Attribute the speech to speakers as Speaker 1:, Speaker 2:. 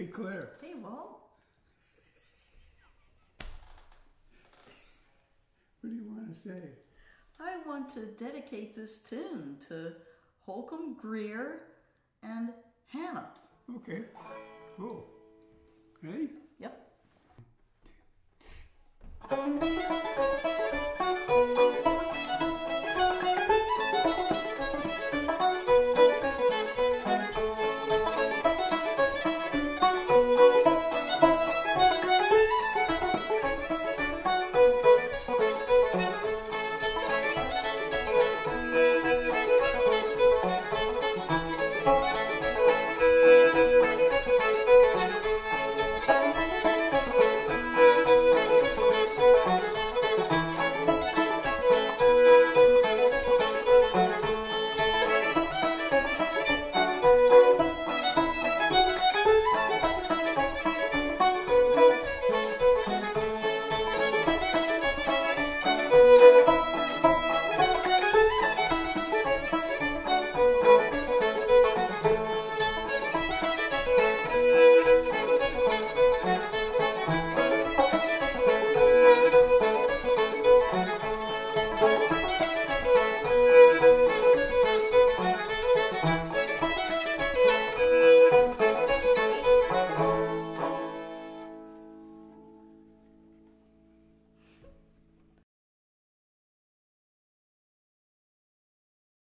Speaker 1: Hey, Clare.
Speaker 2: Hey, Walt.
Speaker 1: What do you want to say?
Speaker 2: I want to dedicate this tune to Holcomb Greer and Hannah.
Speaker 1: Okay. Cool. Ready?
Speaker 2: Yep.